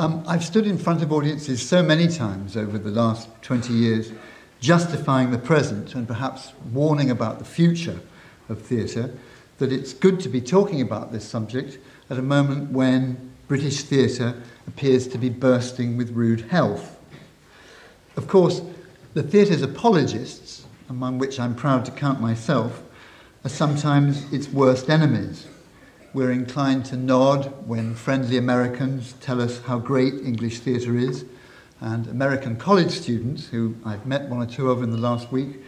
Um, I've stood in front of audiences so many times over the last 20 years, justifying the present and perhaps warning about the future of theatre, that it's good to be talking about this subject at a moment when British theatre appears to be bursting with rude health. Of course, the theatre's apologists, among which I'm proud to count myself, are sometimes its worst enemies we're inclined to nod when friendly Americans tell us how great English theatre is, and American college students, who I've met one or two of in the last week,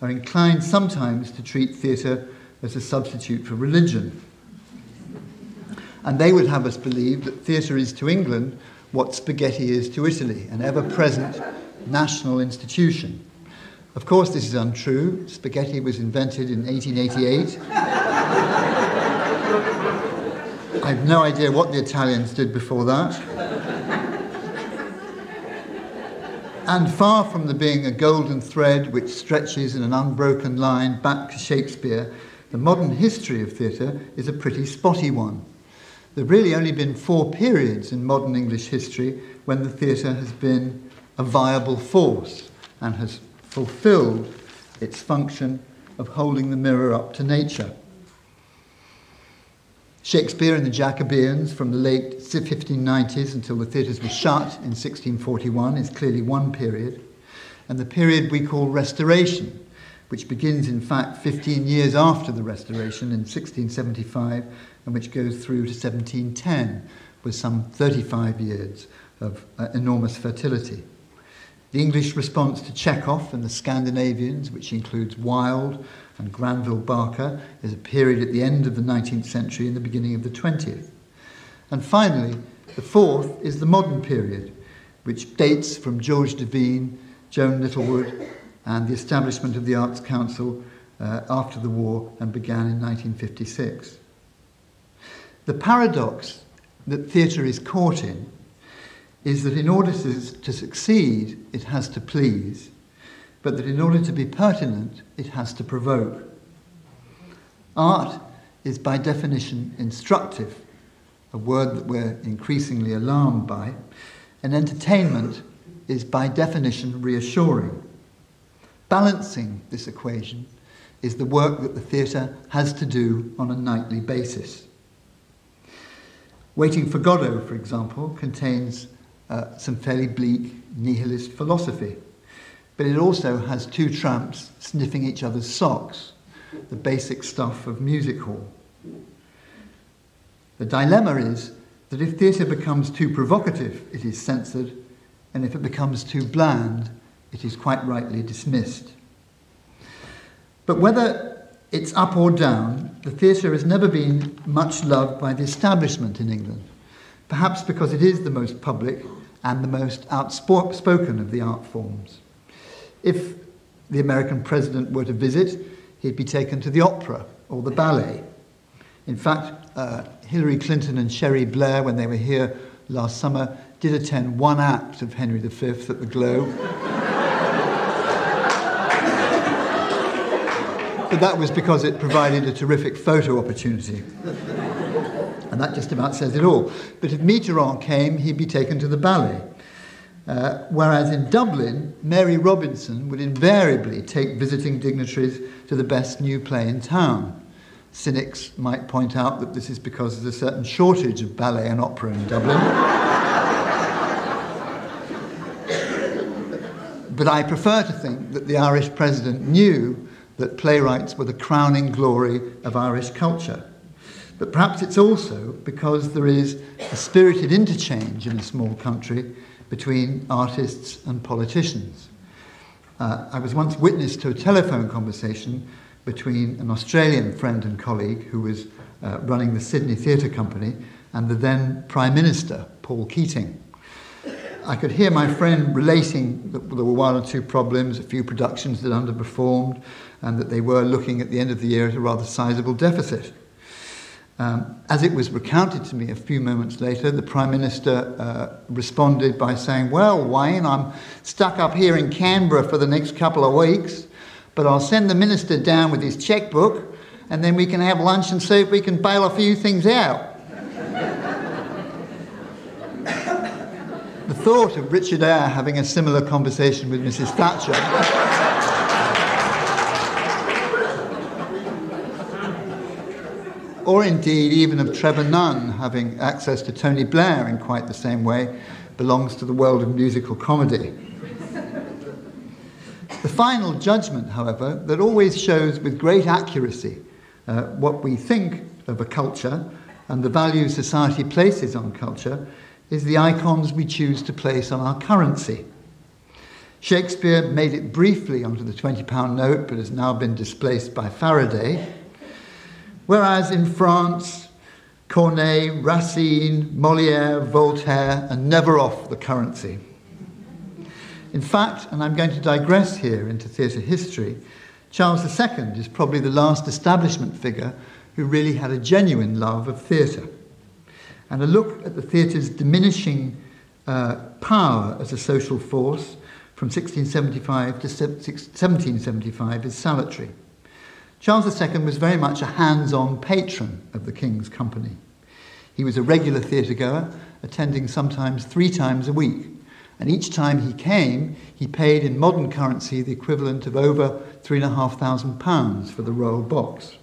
are inclined sometimes to treat theatre as a substitute for religion. And they would have us believe that theatre is to England what spaghetti is to Italy, an ever present national institution. Of course, this is untrue. Spaghetti was invented in 1888. I have no idea what the Italians did before that. and far from there being a golden thread which stretches in an unbroken line back to Shakespeare, the modern history of theatre is a pretty spotty one. There have really only been four periods in modern English history when the theatre has been a viable force and has fulfilled its function of holding the mirror up to nature. Shakespeare and the Jacobeans from the late 1590s until the theatres were shut in 1641 is clearly one period. And the period we call Restoration, which begins in fact 15 years after the Restoration in 1675 and which goes through to 1710, with some 35 years of uh, enormous fertility. The English response to Chekhov and the Scandinavians, which includes Wilde and Granville Barker, is a period at the end of the 19th century and the beginning of the 20th. And finally, the fourth is the modern period, which dates from George Devine, Joan Littlewood, and the establishment of the Arts Council uh, after the war and began in 1956. The paradox that theatre is caught in is that in order to, to succeed, it has to please, but that in order to be pertinent, it has to provoke. Art is by definition instructive, a word that we're increasingly alarmed by, and entertainment is by definition reassuring. Balancing this equation is the work that the theatre has to do on a nightly basis. Waiting for Godot, for example, contains uh, some fairly bleak nihilist philosophy. But it also has two tramps sniffing each other's socks, the basic stuff of music hall. The dilemma is that if theatre becomes too provocative, it is censored, and if it becomes too bland, it is quite rightly dismissed. But whether it's up or down, the theatre has never been much loved by the establishment in England perhaps because it is the most public and the most outspoken of the art forms. If the American president were to visit, he'd be taken to the opera or the ballet. In fact, uh, Hillary Clinton and Cherie Blair, when they were here last summer, did attend one act of Henry V at the Globe. but that was because it provided a terrific photo opportunity. And that just about says it all. But if Mitterrand came, he'd be taken to the ballet. Uh, whereas in Dublin, Mary Robinson would invariably take visiting dignitaries to the best new play in town. Cynics might point out that this is because there's a certain shortage of ballet and opera in Dublin. but I prefer to think that the Irish president knew that playwrights were the crowning glory of Irish culture. But perhaps it's also because there is a spirited interchange in a small country between artists and politicians. Uh, I was once witness to a telephone conversation between an Australian friend and colleague who was uh, running the Sydney Theatre Company and the then Prime Minister, Paul Keating. I could hear my friend relating that there were one or two problems, a few productions that underperformed, and that they were looking at the end of the year at a rather sizable deficit. Um, as it was recounted to me a few moments later, the Prime Minister uh, responded by saying, Well, Wayne, I'm stuck up here in Canberra for the next couple of weeks, but I'll send the Minister down with his checkbook and then we can have lunch and see if we can bail a few things out. the thought of Richard Eyre having a similar conversation with Mrs. Thatcher. Or indeed even of Trevor Nunn having access to Tony Blair in quite the same way, belongs to the world of musical comedy. the final judgment, however, that always shows with great accuracy uh, what we think of a culture and the value society places on culture is the icons we choose to place on our currency. Shakespeare made it briefly onto the £20 note, but has now been displaced by Faraday. Whereas in France, Corneille, Racine, Molière, Voltaire are never off the currency. In fact, and I'm going to digress here into theatre history, Charles II is probably the last establishment figure who really had a genuine love of theatre. And a look at the theatre's diminishing uh, power as a social force from 1675 to 1775 is salutary. Charles II was very much a hands on patron of the King's Company. He was a regular theatre goer, attending sometimes three times a week. And each time he came, he paid in modern currency the equivalent of over £3,500 for the royal box.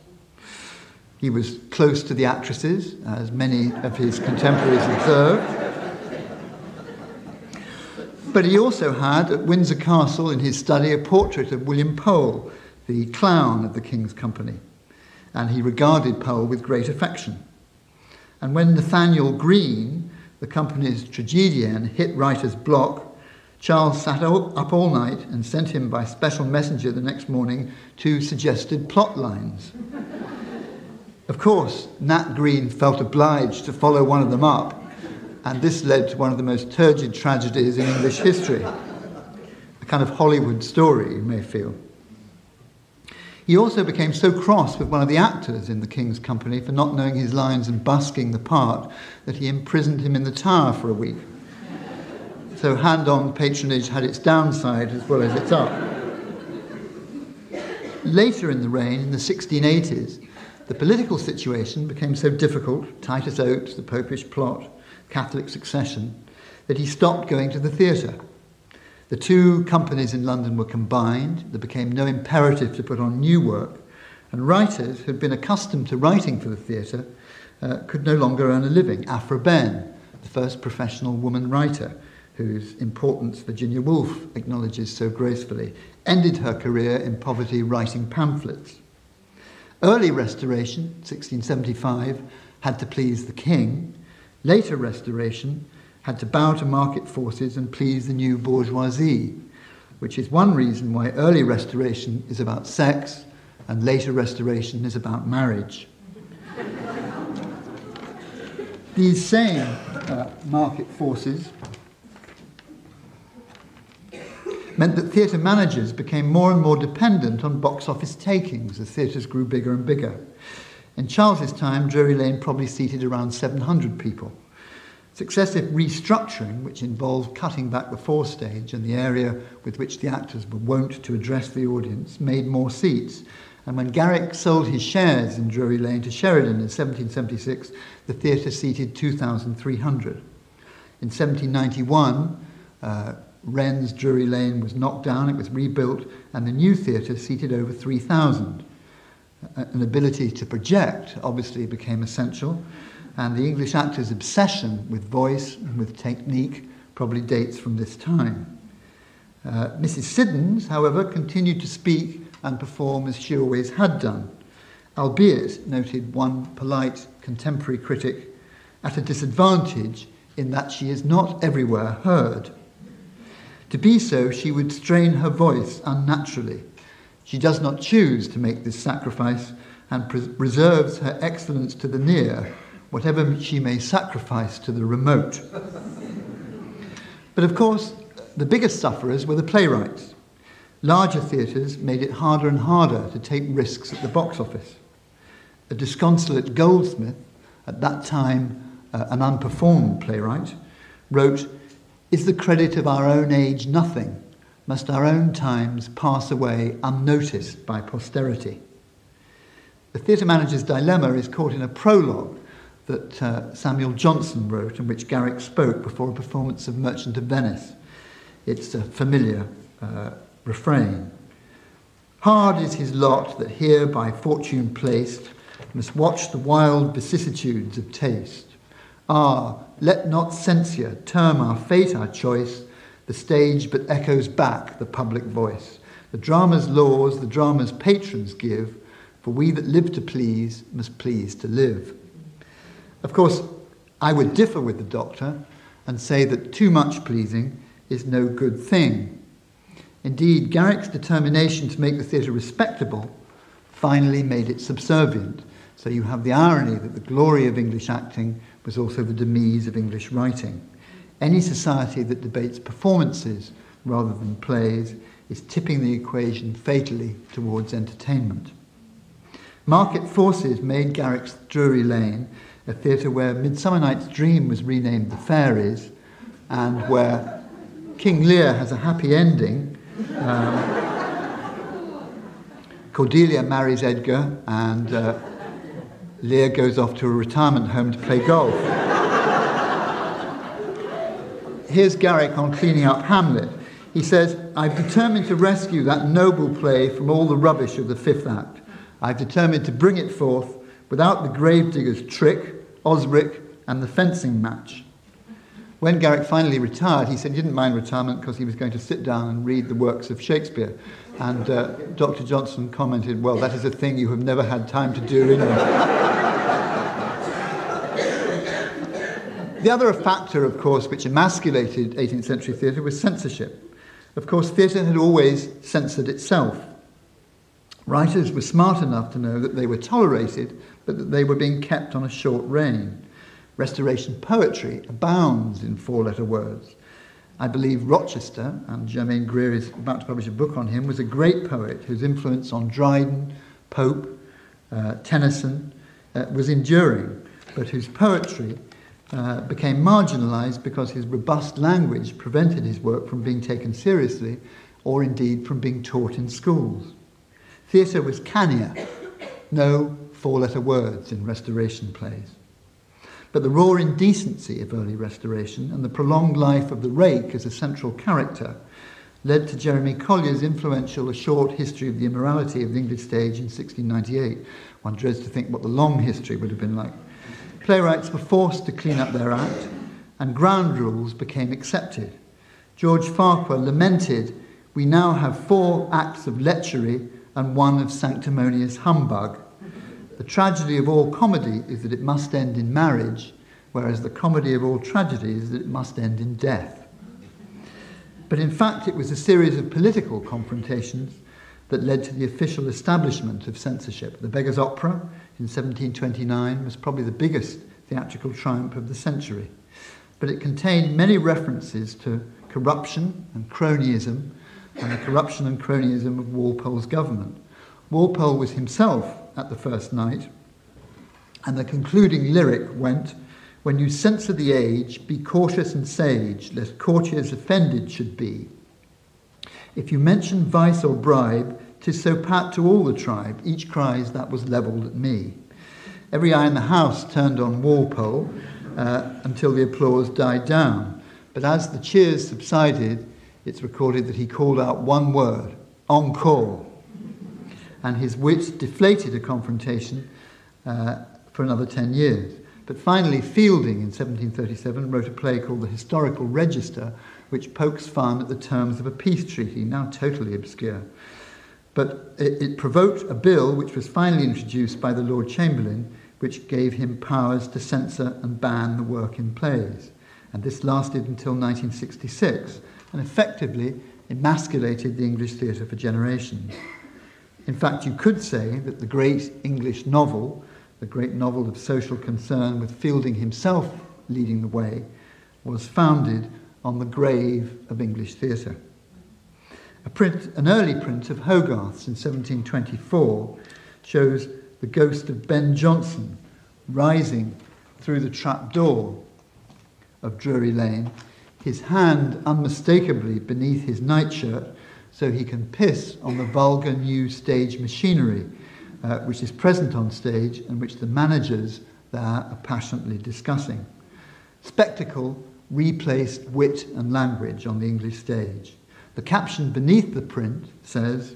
He was close to the actresses, as many of his contemporaries observed. But he also had at Windsor Castle in his study a portrait of William Pole, the clown of the King's Company, and he regarded Pole with great affection. And when Nathaniel Green, the company's tragedian, hit writer's block, Charles sat up all night and sent him by special messenger the next morning two suggested plot lines. of course, Nat Green felt obliged to follow one of them up, and this led to one of the most turgid tragedies in English history. A kind of Hollywood story, you may feel. He also became so cross with one of the actors in the King's Company for not knowing his lines and busking the part that he imprisoned him in the tower for a week. So hand on patronage had its downside as well as its up. Later in the reign, in the 1680s, the political situation became so difficult Titus Oates, the Popish plot, Catholic succession that he stopped going to the theatre. The two companies in London were combined. There became no imperative to put on new work. And writers who'd been accustomed to writing for the theatre uh, could no longer earn a living. Aphra Behn, the first professional woman writer, whose importance Virginia Woolf acknowledges so gracefully, ended her career in poverty writing pamphlets. Early restoration, 1675, had to please the king. Later restoration had to bow to market forces and please the new bourgeoisie, which is one reason why early restoration is about sex and later restoration is about marriage. These same uh, market forces meant that theatre managers became more and more dependent on box office takings as theatres grew bigger and bigger. In Charles's time, Drury Lane probably seated around 700 people. Successive restructuring, which involved cutting back the forestage and the area with which the actors were wont to address the audience, made more seats. And when Garrick sold his shares in Drury Lane to Sheridan in 1776, the theatre seated 2,300. In 1791, uh, Wren's Drury Lane was knocked down, it was rebuilt, and the new theatre seated over 3,000. An ability to project obviously became essential, and the English actor's obsession with voice and with technique probably dates from this time. Uh, Mrs. Siddons, however, continued to speak and perform as she always had done, albeit, noted one polite contemporary critic, at a disadvantage in that she is not everywhere heard. To be so, she would strain her voice unnaturally. She does not choose to make this sacrifice and pre- reserves her excellence to the near whatever she may sacrifice to the remote. but of course, the biggest sufferers were the playwrights. Larger theatres made it harder and harder to take risks at the box office. A disconsolate Goldsmith, at that time uh, an unperformed playwright, wrote, Is the credit of our own age nothing? Must our own times pass away unnoticed by posterity? The theatre manager's dilemma is caught in a prologue that uh, Samuel Johnson wrote, in which Garrick spoke before a performance of Merchant of Venice. It's a familiar uh, refrain. Hard is his lot that here by fortune placed must watch the wild vicissitudes of taste. Ah, let not censure term our fate our choice, the stage but echoes back the public voice. The drama's laws the drama's patrons give, for we that live to please must please to live. Of course, I would differ with the doctor and say that too much pleasing is no good thing. Indeed, Garrick's determination to make the theatre respectable finally made it subservient. So you have the irony that the glory of English acting was also the demise of English writing. Any society that debates performances rather than plays is tipping the equation fatally towards entertainment. Market forces made Garrick's Drury Lane a theatre where Midsummer Night's Dream was renamed The Fairies and where King Lear has a happy ending. Um, Cordelia marries Edgar and uh, Lear goes off to a retirement home to play golf. Here's Garrick on cleaning up Hamlet. He says, I've determined to rescue that noble play from all the rubbish of the fifth act. I've determined to bring it forth without the gravedigger's trick, Osric, and the fencing match. When Garrick finally retired, he said he didn't mind retirement because he was going to sit down and read the works of Shakespeare. And uh, Dr. Johnson commented, Well, that is a thing you have never had time to do anyway. The other factor, of course, which emasculated 18th century theatre was censorship. Of course, theatre had always censored itself. Writers were smart enough to know that they were tolerated, but that they were being kept on a short rein. Restoration poetry abounds in four letter words. I believe Rochester, and Germaine Greer is about to publish a book on him, was a great poet whose influence on Dryden, Pope, uh, Tennyson uh, was enduring, but whose poetry uh, became marginalized because his robust language prevented his work from being taken seriously or indeed from being taught in schools. Theatre was cannier, no four letter words in Restoration plays. But the raw indecency of early Restoration and the prolonged life of the rake as a central character led to Jeremy Collier's influential A Short History of the Immorality of the English Stage in 1698. One dreads to think what the long history would have been like playwrights were forced to clean up their act, and ground rules became accepted. George Farquhar lamented, We now have four acts of lechery and one of sanctimonious humbug. The tragedy of all comedy is that it must end in marriage, whereas the comedy of all tragedy is that it must end in death. But in fact, it was a series of political confrontations that led to the official establishment of censorship. The Beggar's Opera in 1729 was probably the biggest theatrical triumph of the century. But it contained many references to corruption and cronyism and the corruption and cronyism of Walpole's government. Walpole was himself at the first night, and the concluding lyric went, When you censor the age, be cautious and sage, lest courtiers offended should be. If you mention vice or bribe, 'Tis so pat to all the tribe, each cries that was levelled at me. Every eye in the house turned on Walpole uh, until the applause died down. But as the cheers subsided, it's recorded that he called out one word, encore. And his wit deflated a confrontation uh, for another 10 years. But finally, Fielding in 1737 wrote a play called The Historical Register, which pokes fun at the terms of a peace treaty, now totally obscure. But it, it provoked a bill which was finally introduced by the Lord Chamberlain, which gave him powers to censor and ban the work in plays. And this lasted until 1966 and effectively emasculated the English theatre for generations. In fact, you could say that the great English novel, the great novel of social concern with Fielding himself leading the way, was founded on the grave of English theatre. A print, an early print of Hogarth's in 1724 shows the ghost of Ben Jonson rising through the trap door of Drury Lane, his hand unmistakably beneath his nightshirt so he can piss on the vulgar new stage machinery uh, which is present on stage and which the managers there are passionately discussing. Spectacle replaced wit and language on the English stage. The caption beneath the print says,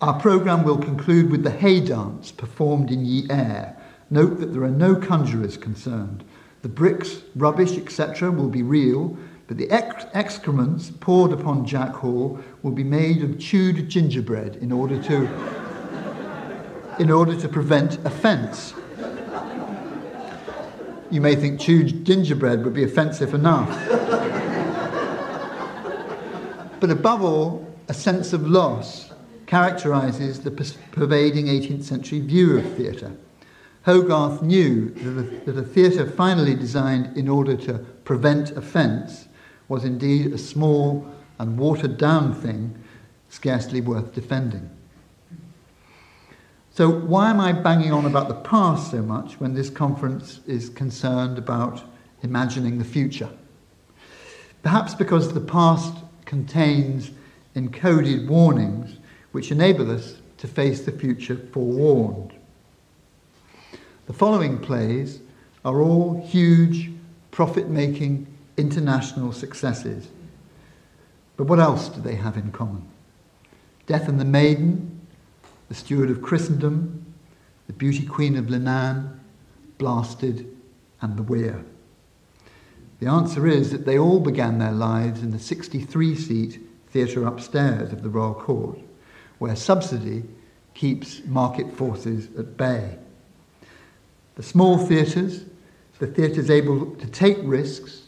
Our programme will conclude with the hay dance performed in ye air. Note that there are no conjurers concerned. The bricks, rubbish, etc. will be real, but the ex- excrements poured upon Jack Hall will be made of chewed gingerbread in order to, in order to prevent offence. You may think chewed gingerbread would be offensive enough. but above all, a sense of loss characterises the pervading 18th century view of theatre. Hogarth knew that a, that a theatre finally designed in order to prevent offence was indeed a small and watered down thing, scarcely worth defending. So, why am I banging on about the past so much when this conference is concerned about imagining the future? Perhaps because the past contains encoded warnings which enable us to face the future forewarned. The following plays are all huge, profit making international successes. But what else do they have in common? Death and the Maiden, The Steward of Christendom, The Beauty Queen of Leenane, Blasted, and The Weir. The answer is that they all began their lives in the 63 seat theatre upstairs of the Royal Court, where subsidy keeps market forces at bay. The small theatres, the theatres able to take risks,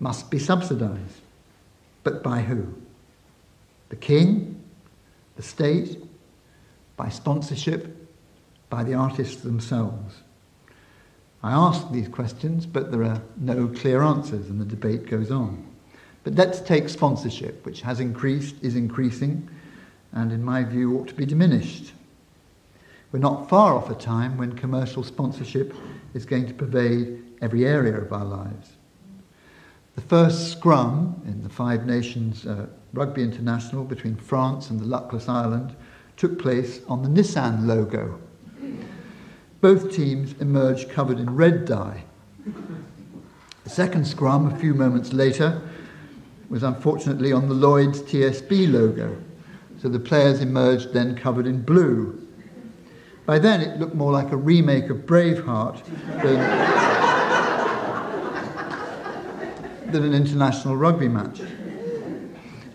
must be subsidized. But by who? The king? The state? By sponsorship? By the artists themselves? I ask these questions, but there are no clear answers, and the debate goes on. But let's take sponsorship, which has increased, is increasing, and in my view ought to be diminished. We're not far off a time when commercial sponsorship is going to pervade every area of our lives. The first scrum in the Five Nations uh, Rugby International between France and the Luckless Island took place on the Nissan logo. Both teams emerged covered in red dye. The second scrum, a few moments later, was unfortunately on the Lloyd's TSB logo, so the players emerged then covered in blue. By then, it looked more like a remake of Braveheart than than an international rugby match.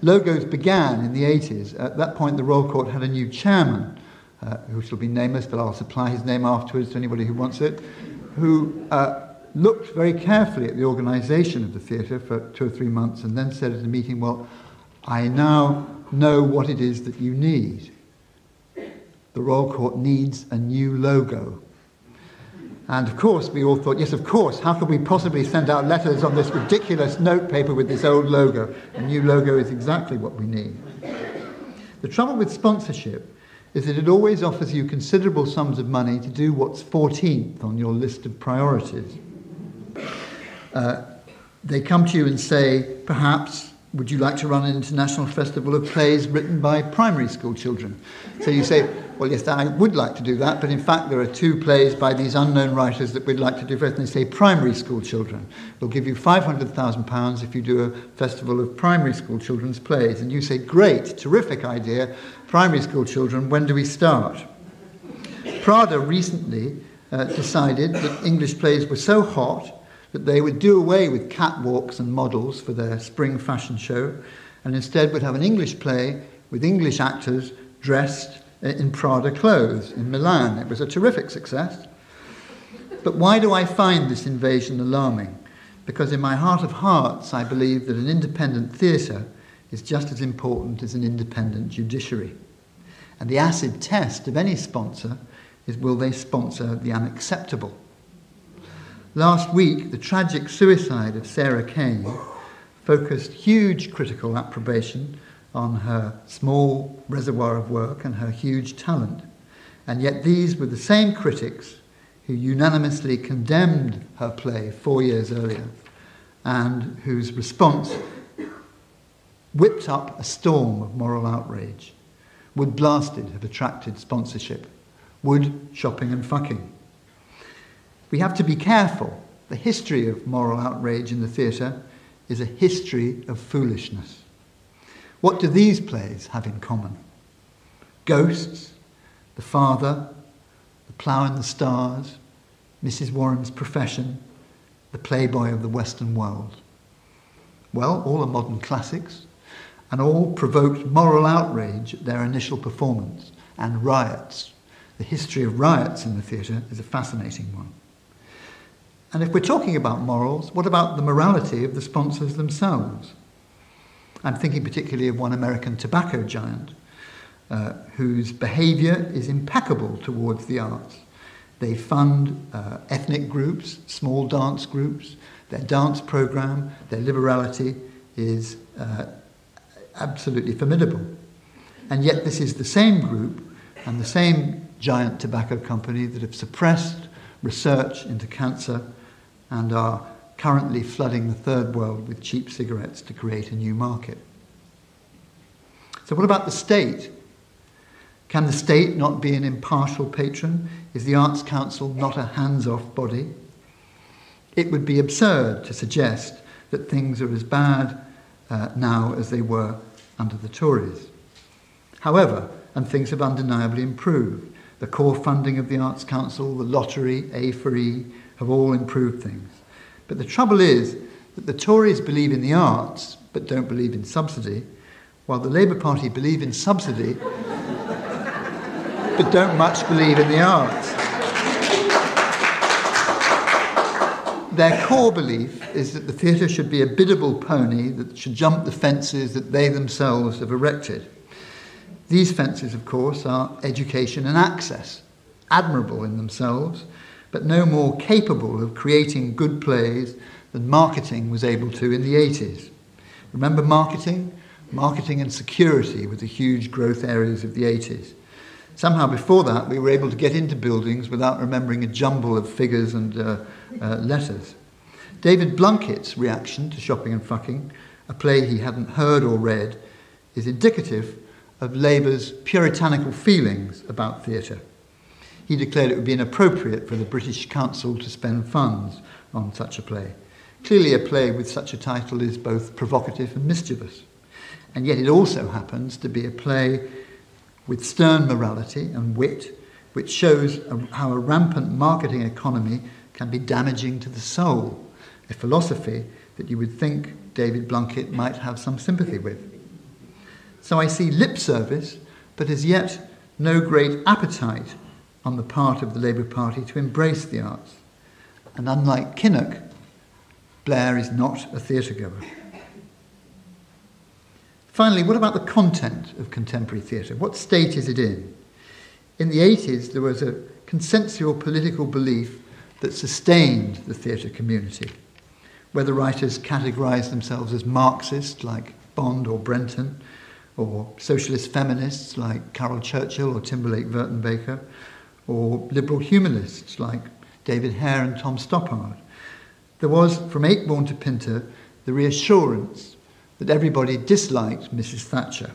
Logos began in the 80s. At that point, the Royal Court had a new chairman, uh, who shall be nameless, but I'll supply his name afterwards to anybody who wants it, who uh, looked very carefully at the organisation of the theatre for two or three months and then said at a meeting, Well, I now know what it is that you need. The Royal Court needs a new logo. And of course, we all thought, yes, of course, how could we possibly send out letters on this ridiculous notepaper with this old logo? A new logo is exactly what we need. The trouble with sponsorship is that it always offers you considerable sums of money to do what's 14th on your list of priorities. Uh, they come to you and say, perhaps, would you like to run an international festival of plays written by primary school children? So you say, well, yes, I would like to do that, but in fact, there are two plays by these unknown writers that we'd like to do first. And they say primary school children. We'll give you £500,000 if you do a festival of primary school children's plays. And you say, great, terrific idea, primary school children, when do we start? Prada recently uh, decided that English plays were so hot that they would do away with catwalks and models for their spring fashion show and instead would have an English play with English actors dressed in Prada clothes in Milan. It was a terrific success. But why do I find this invasion alarming? Because in my heart of hearts, I believe that an independent theatre is just as important as an independent judiciary. And the acid test of any sponsor is will they sponsor the unacceptable? Last week, the tragic suicide of Sarah Kane focused huge critical approbation on her small reservoir of work and her huge talent. And yet, these were the same critics who unanimously condemned her play four years earlier and whose response whipped up a storm of moral outrage. Would Blasted have attracted sponsorship? Would shopping, and fucking. We have to be careful. The history of moral outrage in the theatre is a history of foolishness. What do these plays have in common? Ghosts, The Father, The Plough and the Stars, Mrs. Warren's Profession, The Playboy of the Western World. Well, all are modern classics, and all provoked moral outrage at their initial performance and riots. The history of riots in the theatre is a fascinating one. And if we're talking about morals, what about the morality of the sponsors themselves? I'm thinking particularly of one American tobacco giant uh, whose behavior is impeccable towards the arts. They fund uh, ethnic groups, small dance groups, their dance program, their liberality is uh, absolutely formidable. And yet, this is the same group and the same giant tobacco company that have suppressed research into cancer and are currently flooding the third world with cheap cigarettes to create a new market. So, what about the state? Can the state not be an impartial patron? Is the Arts Council not a hands off body? It would be absurd to suggest that things are as bad uh, now as they were under the Tories. However, and things have undeniably improved. The core funding of the Arts Council, the lottery, A for E, have all improved things. But the trouble is that the Tories believe in the arts but don't believe in subsidy, while the Labour Party believe in subsidy but don't much believe in the arts. Their core belief is that the theatre should be a biddable pony that should jump the fences that they themselves have erected. These fences, of course, are education and access, admirable in themselves, but no more capable of creating good plays than marketing was able to in the 80s. Remember marketing? Marketing and security were the huge growth areas of the 80s. Somehow before that, we were able to get into buildings without remembering a jumble of figures and uh, uh, letters. David Blunkett's reaction to Shopping and Fucking, a play he hadn't heard or read, is indicative of Labour's puritanical feelings about theatre. He declared it would be inappropriate for the British Council to spend funds on such a play. Clearly, a play with such a title is both provocative and mischievous. And yet, it also happens to be a play with stern morality and wit, which shows how a rampant marketing economy can be damaging to the soul, a philosophy that you would think David Blunkett might have some sympathy with. So I see lip service, but as yet no great appetite on the part of the Labour Party to embrace the arts. And unlike Kinnock, Blair is not a theatre goer. Finally, what about the content of contemporary theatre? What state is it in? In the 80s, there was a consensual political belief that sustained the theatre community. Whether writers categorised themselves as Marxist, like Bond or Brenton, or socialist feminists like Caryl Churchill or Timberlake Wertenbaker, or liberal humanists like David Hare and Tom Stoppard. There was, from Ayckbourn to Pinter, the reassurance that everybody disliked Mrs. Thatcher.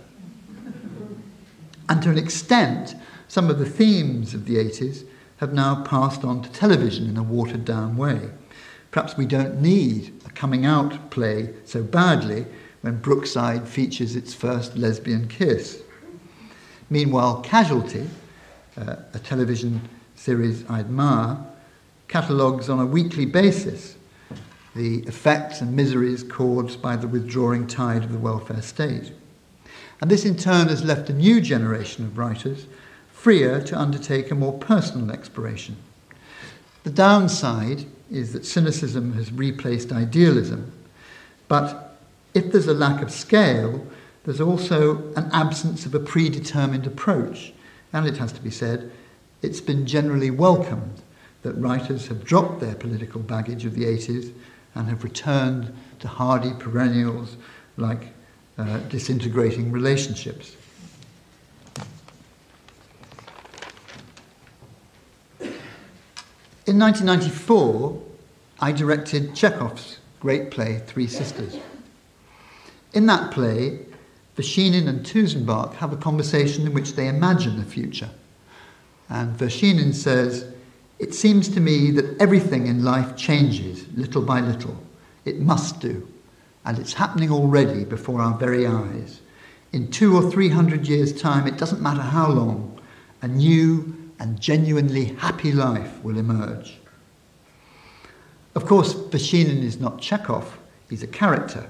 And to an extent, some of the themes of the 80s have now passed on to television in a watered down way. Perhaps we don't need a coming out play so badly when Brookside features its first lesbian kiss. Meanwhile, Casualty, uh, a television series I admire, catalogues on a weekly basis the effects and miseries caused by the withdrawing tide of the welfare state. And this in turn has left a new generation of writers freer to undertake a more personal exploration. The downside is that cynicism has replaced idealism, but if there's a lack of scale, there's also an absence of a predetermined approach and it has to be said, it's been generally welcomed that writers have dropped their political baggage of the 80s and have returned to hardy perennials like uh, disintegrating relationships. In 1994, I directed Chekhov's great play, Three Sisters. In that play, Vershinin and Tusenbach have a conversation in which they imagine the future. And Vershinin says, It seems to me that everything in life changes little by little. It must do. And it's happening already before our very eyes. In two or three hundred years' time, it doesn't matter how long, a new and genuinely happy life will emerge. Of course, Vershinin is not Chekhov, he's a character,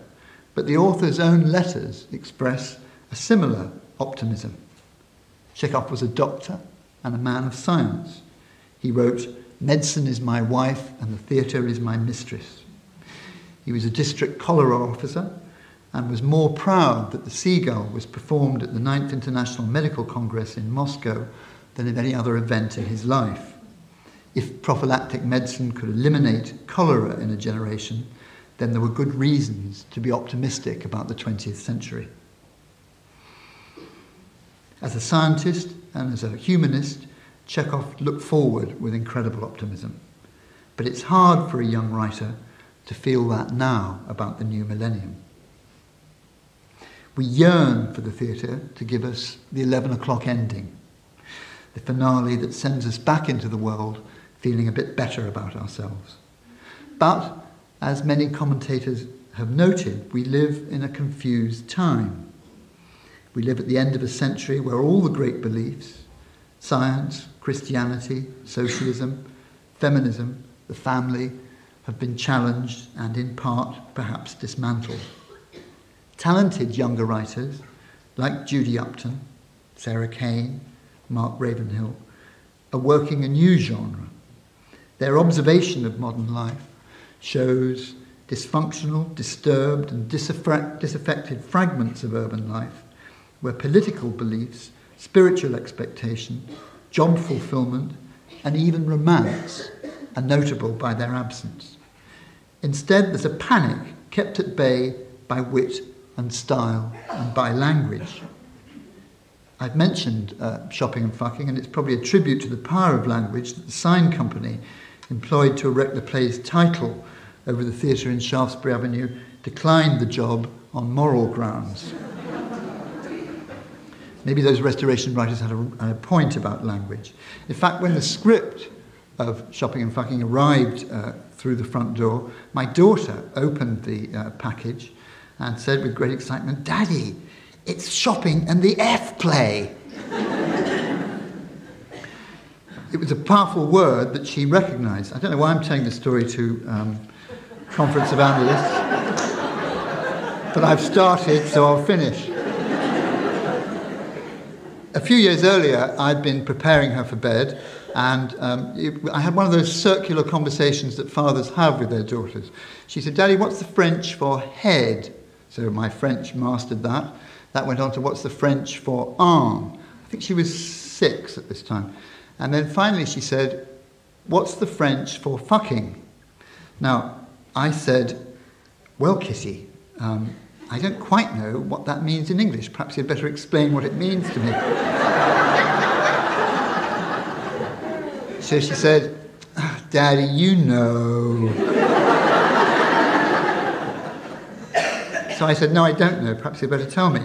but the author's own letters express a similar optimism. Chekhov was a doctor and a man of science. He wrote, Medicine is my wife and the theatre is my mistress. He was a district cholera officer and was more proud that the Seagull was performed at the 9th International Medical Congress in Moscow than of any other event in his life. If prophylactic medicine could eliminate cholera in a generation, then there were good reasons to be optimistic about the 20th century. As a scientist and as a humanist, Chekhov looked forward with incredible optimism. But it's hard for a young writer to feel that now about the new millennium. We yearn for the theatre to give us the 11 o'clock ending, the finale that sends us back into the world feeling a bit better about ourselves. But, as many commentators have noted, we live in a confused time. We live at the end of a century where all the great beliefs science, Christianity, socialism, feminism, the family have been challenged and in part perhaps dismantled. Talented younger writers like Judy Upton, Sarah Kane, Mark Ravenhill are working a new genre. Their observation of modern life shows dysfunctional, disturbed, and disaffected fragments of urban life where political beliefs, spiritual expectation, job fulfillment, and even romance are notable by their absence. Instead, there's a panic kept at bay by wit and style and by language. I've mentioned uh, shopping and fucking, and it's probably a tribute to the power of language that the sign company employed to erect the play's title over the theatre in Shaftesbury Avenue declined the job on moral grounds. Maybe those restoration writers had a, a, point about language. In fact, when the script of Shopping and Fucking arrived uh, through the front door, my daughter opened the uh, package and said with great excitement, Daddy, it's shopping and the F play. It was a powerful word that she recognized. I don't know why I'm telling this story to um, conference of analysts, but I've started, so I'll finish. A few years earlier, I'd been preparing her for bed, and um, it, I had one of those circular conversations that fathers have with their daughters. She said, Daddy, what's the French for head? So my French mastered that. That went on to what's the French for arm? I think she was six at this time. And then finally she said, What's the French for fucking? Now, I said, Well, Kitty, um, I don't quite know what that means in English. Perhaps you'd better explain what it means to me. so she said, oh, Daddy, you know. so I said, No, I don't know. Perhaps you'd better tell me.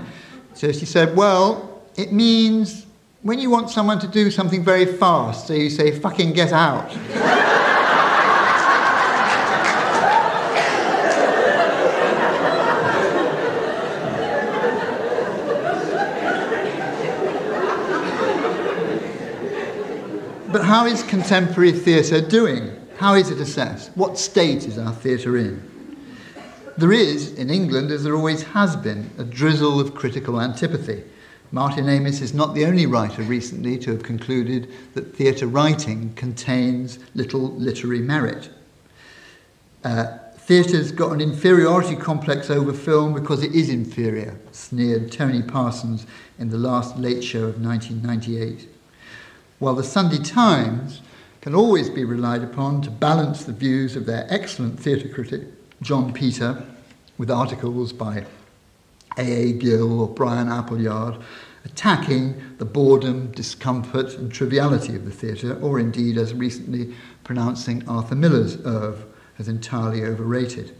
So she said, Well, it means when you want someone to do something very fast, so you say, fucking get out. but how is contemporary theatre doing? How is it assessed? What state is our theatre in? There is, in England, as there always has been, a drizzle of critical antipathy. Martin Amis is not the only writer recently to have concluded that theatre writing contains little literary merit. Uh, Theatre's got an inferiority complex over film because it is inferior, sneered Tony Parsons in the last late show of 1998. While the Sunday Times can always be relied upon to balance the views of their excellent theatre critic, John Peter, with articles by A.A. Gill or Brian Appleyard, attacking the boredom, discomfort, and triviality of the theatre, or indeed, as recently pronouncing Arthur Miller's oeuvre as entirely overrated.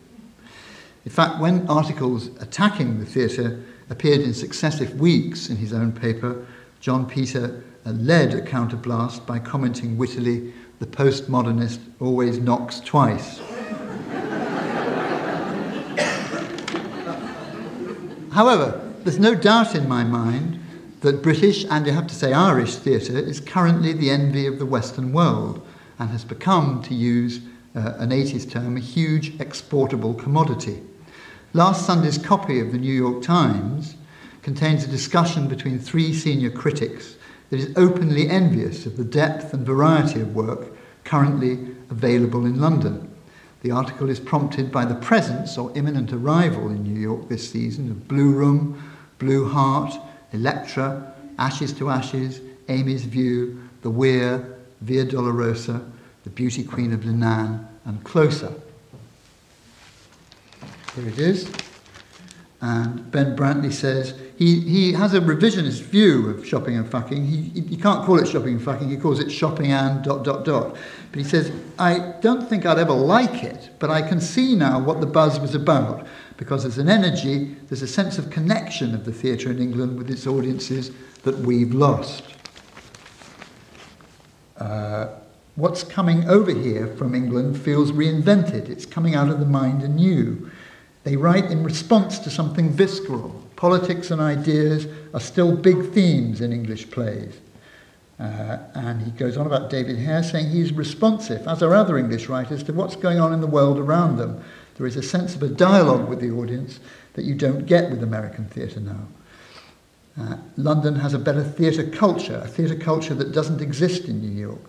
In fact, when articles attacking the theatre appeared in successive weeks in his own paper, John Peter led a counterblast by commenting wittily, the postmodernist always knocks twice. However, there's no doubt in my mind that British and you have to say Irish theatre is currently the envy of the Western world and has become, to use uh, an 80s term, a huge exportable commodity. Last Sunday's copy of the New York Times contains a discussion between three senior critics that is openly envious of the depth and variety of work currently available in London. The article is prompted by the presence or imminent arrival in New York this season of Blue Room, Blue Heart, Electra, Ashes to Ashes, Amy's View, The Weir, Via Dolorosa, The Beauty Queen of Leenane, and Closer. Here it is. And Ben Brantley says he, he has a revisionist view of shopping and fucking. He, he can't call it shopping and fucking, he calls it shopping and dot dot dot. But he says, I don't think I'd ever like it, but I can see now what the buzz was about because there's an energy, there's a sense of connection of the theatre in England with its audiences that we've lost. Uh, what's coming over here from England feels reinvented. It's coming out of the mind anew. They write in response to something visceral. Politics and ideas are still big themes in English plays. Uh, and he goes on about David Hare, saying he's responsive, as are other English writers, to what's going on in the world around them. There is a sense of a dialogue with the audience that you don't get with American theatre now. Uh, London has a better theatre culture, a theatre culture that doesn't exist in New York.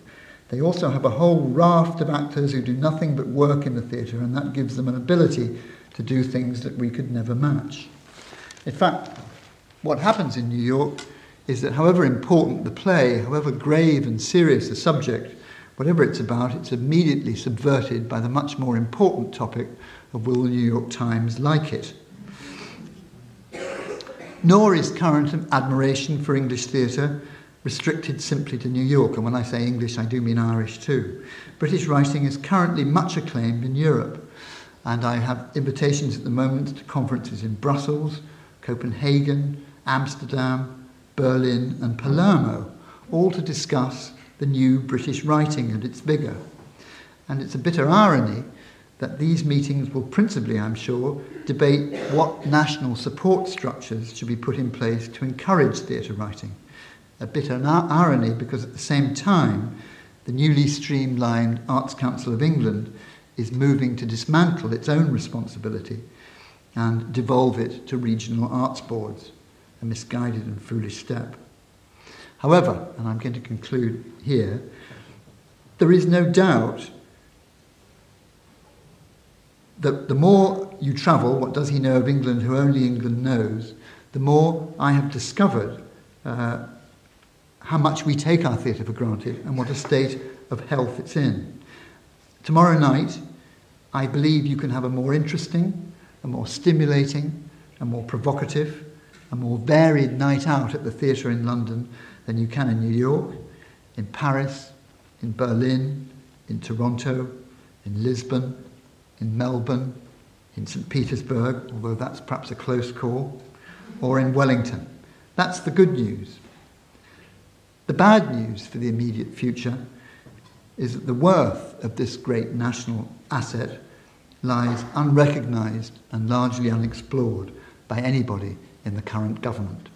They also have a whole raft of actors who do nothing but work in the theatre, and that gives them an ability to do things that we could never match. In fact, what happens in New York is that however important the play, however grave and serious the subject, whatever it's about, it's immediately subverted by the much more important topic of will the New York Times like it? Nor is current admiration for English theatre restricted simply to New York, and when I say English, I do mean Irish too. British writing is currently much acclaimed in Europe, and I have invitations at the moment to conferences in Brussels, Copenhagen, Amsterdam, Berlin, and Palermo, all to discuss the new British writing and its vigour. And it's a bitter irony that these meetings will principally, I'm sure, debate what national support structures should be put in place to encourage theatre writing. A bitter irony because at the same time, the newly streamlined Arts Council of England is moving to dismantle its own responsibility and devolve it to regional arts boards, a misguided and foolish step. However, and I'm going to conclude here, there is no doubt that the more you travel, what does he know of England who only England knows, the more I have discovered uh, how much we take our theatre for granted and what a state of health it's in. Tomorrow night, I believe you can have a more interesting, a more stimulating, a more provocative, a more varied night out at the theatre in London than you can in New York, in Paris, in Berlin, in Toronto, in Lisbon, in Melbourne, in St. Petersburg, although that's perhaps a close call, or in Wellington. That's the good news. The bad news for the immediate future is that the worth of this great national asset lies unrecognised and largely unexplored by anybody in the current government.